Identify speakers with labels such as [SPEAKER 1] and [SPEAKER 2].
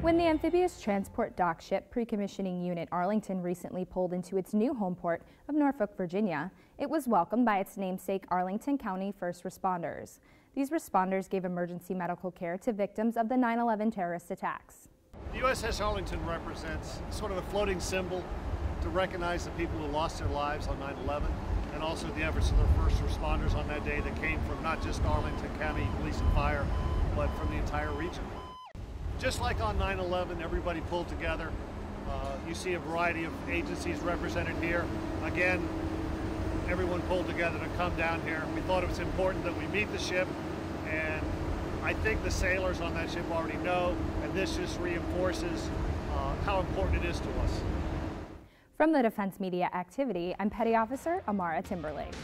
[SPEAKER 1] When the amphibious transport dock ship pre-commissioning unit Arlington recently pulled into its new home port of Norfolk, Virginia, it was welcomed by its namesake Arlington County first responders. These responders gave emergency medical care to victims of the 9-11 terrorist attacks.
[SPEAKER 2] The USS Arlington represents sort of a floating symbol to recognize the people who lost their lives on 9-11 and also the efforts of the first responders on that day that came from not just Arlington County Police and Fire, but from the entire region. Just like on 9-11, everybody pulled together. Uh, you see a variety of agencies represented here. Again, everyone pulled together to come down here. We thought it was important that we meet the ship, and I think the sailors on that ship already know, and this just reinforces uh, how important it is to us.
[SPEAKER 1] From the Defense Media Activity, I'm Petty Officer Amara Timberlake.